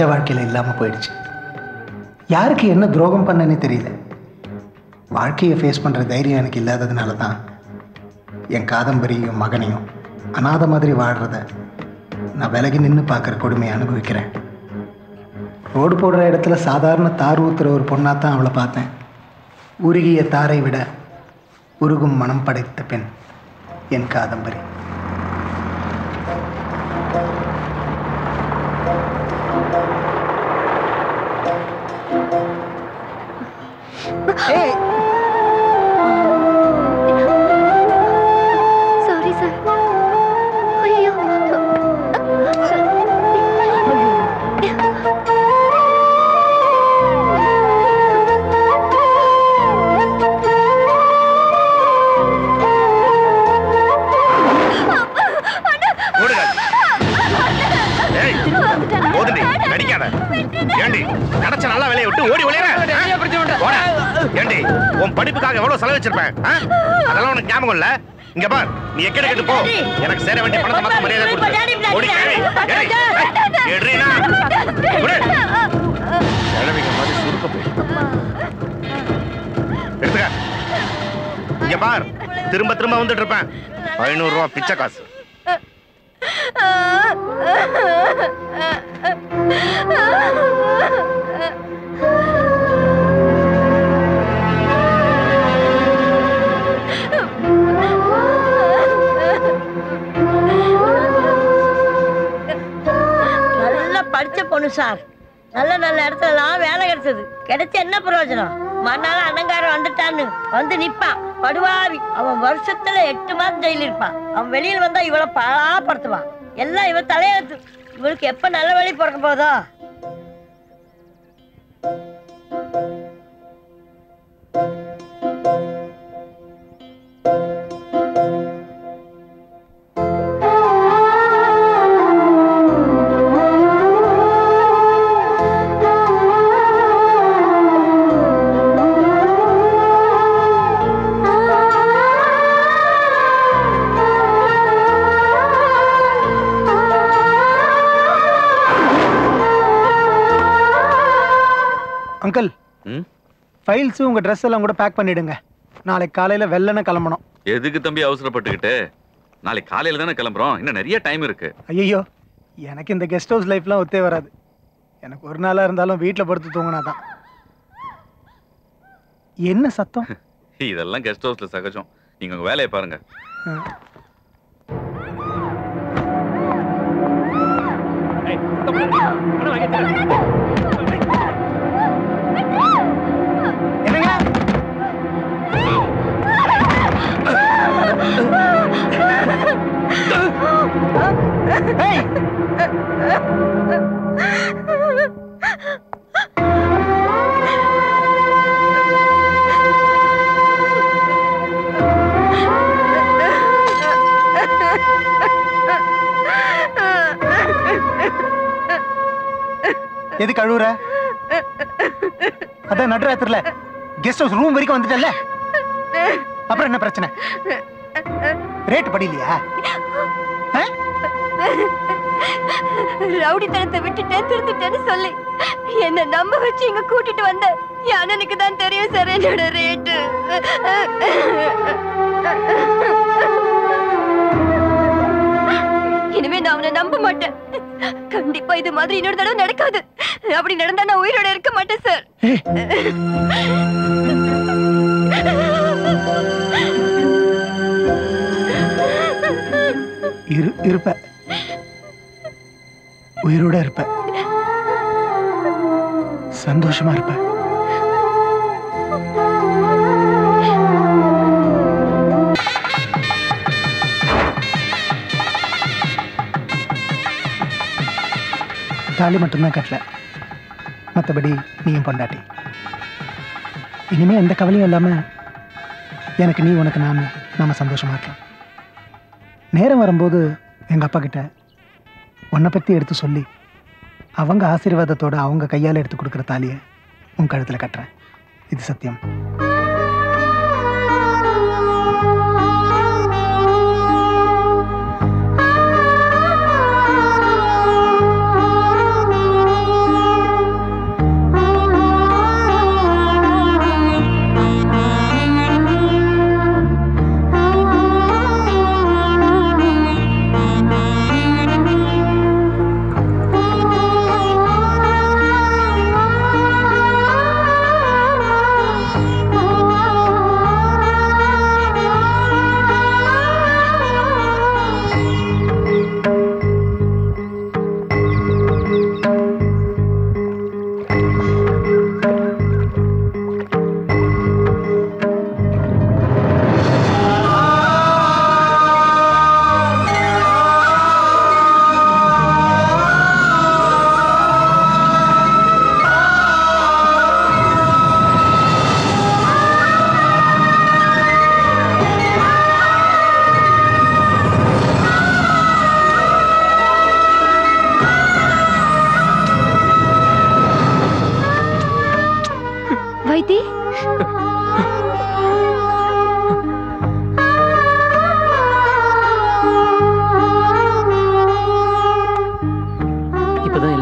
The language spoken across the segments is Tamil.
நிஜ வாழ்க்கையில் இல்லாமல் போயிடுச்சு. யாருக்கு என்ன துரோகம் பண்ணனே தெரியல. வாழ்க்கையை ஃபேஸ் பண்ணுற தைரியம் எனக்கு இல்லாததுனால தான் என் காதம்பரியும் மகனையும் அனாதை மாதிரி வாழ்கிறத நான் விலகி நின்று பார்க்குற கொடுமையை அனுபவிக்கிறேன். ரோடு போடுற இடத்துல சாதாரண தார் ஊற்றுற ஒரு பொண்ணாக தான் அவளை பார்த்தேன். உருகிய தாரை விட உருகும் மனம் படைத்த பெண் என் காதம்பரி. ஏண்டி கிடைச்ச நல்ல வேலையை விட்டு ஓடி ஒளியற. ஓட ஏண்டி உன் படிப்புக்காக எவ்வளவு செலவு வச்சிருப்பேன் ஆ? அதெல்லாம் உனக்கு ஞாபகம் இல்ல? இங்க பார் நீ எக்கட கேட்டு போ. எனக்கு சேர வேண்டிய பணத்தை மத்த மரியாதை கொடுத்து ஓடி ஓடு கிழவிங்க மாதிரி சுருக்க போய். எடுத்துக்க. இங்க பார் திரும்ப திரும்ப வந்துட்டு இருப்பேன். ஐநூறு ரூபாய் பிச்சை காசு. நல்ல நல்ல இடத்துலலாம் வேலை கிடைச்சது. கிடைச்ச என்ன பிரயோஜனம்? மறுநாள் அண்ணங்காரன் வந்துட்டான்னு. வந்து நிப்பான். படுவாவி. அவன் வருஷத்துல எட்டு மாசம் ஜெயில இருப்பான். அவன் வெளியில வந்தா இவளை பலாப்படுத்துவான் எல்லாம் இவன் தலையெழுத்து. இவளுக்கு எப்ப நல்ல வழி பிறக்க போதோ அங்கிள் ம்? ஃபைல்ஸு உங்கள் ட்ரெஸ் எல்லாம் கூட பேக் பண்ணிடுங்க. நாளைக்கு காலையில் வெள்ளன கிளம்பணும். எதுக்கு தம்பி அவசரப்பட்டுக்கிட்டு? நாளைக்கு காலையில தானே கிளம்புறோம். இன்னும் நிறைய டைம் இருக்கு. ஐயோ எனக்கு இந்த கெஸ்ட் ஹவுஸ் லைஃப்லாம் ஒத்தே வராது. எனக்கு ஒரு நாளாக இருந்தாலும் வீட்டில் படுத்து தூங்கினா தான் என்ன சத்தம்? இதெல்லாம் கெஸ்ட் ஹவுஸ்ல சகஜம். நீங்க உங்க வேலையை பாருங்க. ஆ. என்னங்க எது கழுவுற அதான் நடுராத்திரில கெஸ்ட் ஹவுஸ் ரூம் வரைக்கும் வந்துட்டல்ல? அப்புறம் என்ன பிரச்சனை? ரேட் படிலையா ஆ? ரவுடித்தனத்தை விட்டுட்டேன் திருந்துட்டேன்னு சொல்லி. என்ன நம்ப வச்சு இங்க கூட்டிட்டு வந்த அண்ணனுக்கு தான் தெரியும் சார் என்னோட ரேட்டு. இனிமே நான் அவனை நம்ப மாட்டேன். கண்டிப்பா இது மாதிரி இன்னொரு தடவை நடக்காது. அப்படி நடந்தா நான் உயிரோட இருக்க மாட்டேன் சார். இரு உயிரோட இருப்ப. சந்தோஷமா இருப்ப. தாலி மட்டும்தான் கட்டல. மற்றபடி நீயும் பொண்டாட்டி. இனிமே எந்த கவலையும் இல்லாம எனக்கு நீ உனக்கு நான் நாம சந்தோஷமா இருக்கலாம். நேரம் வரும்போது எங்கள் அப்பா கிட்ட உன்னை பற்றி எடுத்து சொல்லி அவங்க ஆசீர்வாதத்தோட அவங்க கையால் எடுத்து கொடுக்குற தாலியை உன் கழுத்தில் கட்டுறேன். இது சத்தியம்.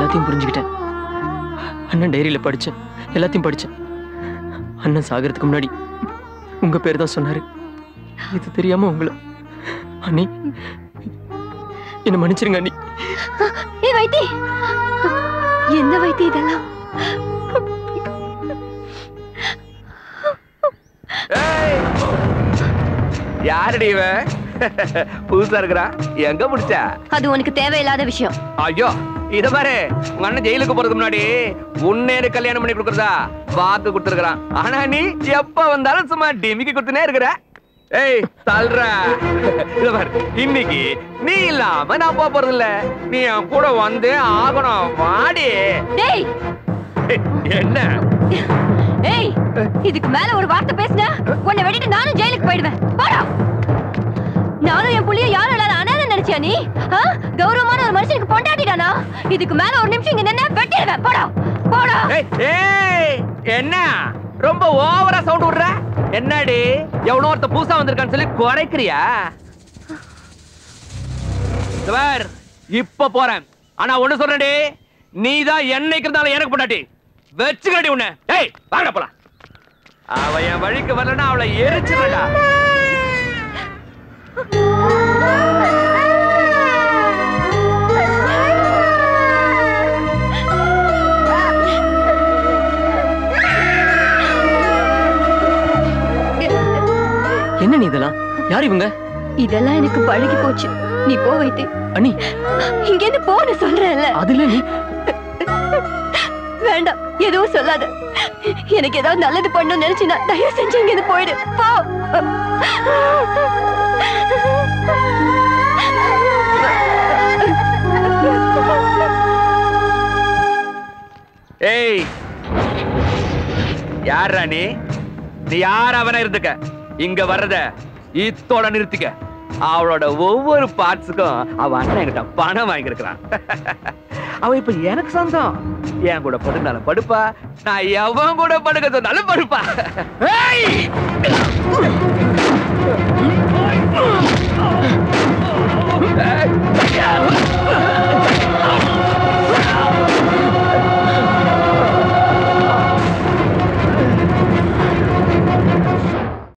எல்லாத்தையும் புரிஞ்சுக்கிட்டேன். அண்ணன் டைரியில படிச்சேன். எல்லாத்தையும் படிச்சேன். அண்ணன் சாகிறதுக்கு முன்னாடி உங்க பேர் தான் சொன்னாரு. இது தெரியாம உங்களை அண்ணி என்ன மன்னிச்சிருங்க அண்ணி. ஏ வைத்தி! என்ன வைத்தி இதெல்லாம்? யாருடி இவன்? புதுசா இருக்கிறா எங்க பிடிச்சா? அது உனக்கு தேவையில்லாத விஷயம். ஐயோ! இத பாரு உங்க அண்ணன் ஜெயிலுக்கு போறதுக்கு முன்னாடி உன்னேரு கல்யாணம் பண்ணி கொடுக்கறதா வாக்கு கொடுத்துருக்கான் ஆனா நீ எப்ப வந்தாலும் சும்மா டிமிக்கி கொடுத்துனே இருக்கிற. ஏய் தல்ற இத பாரு இன்னைக்கு நீ இல்லாம நான் போக போறது இல்ல நீ என் கூட வந்து ஆகணும். வாடி. டேய். என்ன? ஏய் இதுக்கு மேல ஒரு வார்த்தை பேசுன உன்னை வெட்டிட்டு நானும் ஜெயிலுக்கு போயிடுவேன். மனுஷனுக்கு பொண்டாட்டிடானா இதுக்கு மேல ஒரு நிமிஷம் இங்க நின்னு வெட்டிடுவேன் போடா போடா. ஏய், என்ன? ரொம்ப ஓவரா சவுண்ட் விடுற? என்னடி எவனோ ஒருத்த புதுசா வந்திருக்கான்னு சொல்லி குறைக்கிறியா? பார், இப்ப போறேன். ஆனா ஒண்ணு சொல்றேன்டி நீ தான் என்னைக்கு இருந்தாலும் எனக்கு பொண்டாட்டி. வச்சுக்கடி உன்னை. ஏய் வாங்க போலாம். அவ என் வழிக்கு வரலன்னா அவளை எரிச்சிடா யார் இவங்க? இதெல்லாம் எனக்கு பழகி போச்சு. நீ போ வைத்தி. அண்ணி. இங்க இருந்து போன்னு சொல்றேன்ல. அதுல நீ வேண்டாம் எதுவும் சொல்லாத. எனக்கு ஏதாவது நல்லது பண்ணணும்னு நினைச்சினா தயவு செஞ்சு இங்க இருந்து போயிடு. போ. ஏய். யாரா நீ? நீ யார் அவன இருந்துக்க? இங்க வர்றத இத்தோட நிறுத்திக்க. அவளோட ஒவ்வொரு பார்ட்ஸுக்கும் அவ அண்ணன் என்கிட்ட பணம் வாங்கியிருக்கிறான். அவ இப்ப எனக்கு சொந்தம். என் கூட படுனாலும் படுப்பா. நான் எவன் கூட படுக்க சொன்னாலும் படுப்பா. ஏய்!